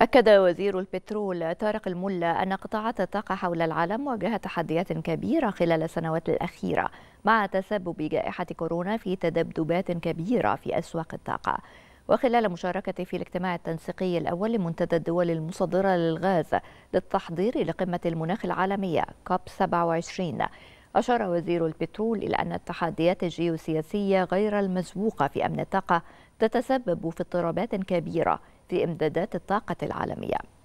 أكد وزير البترول طارق الملا أن قطاعات الطاقة حول العالم واجهت تحديات كبيرة خلال السنوات الأخيرة مع تسبب جائحة كورونا في تذبذبات كبيرة في أسواق الطاقة. وخلال مشاركته في الاجتماع التنسيقي الأول لمنتدى الدول المصدرة للغاز للتحضير لقمة المناخ العالمية كوب 27 أشار وزير البترول إلى أن التحديات الجيوسياسية غير المسبوقة في أمن الطاقة تتسبب في اضطرابات كبيرة في إمدادات الطاقة العالمية.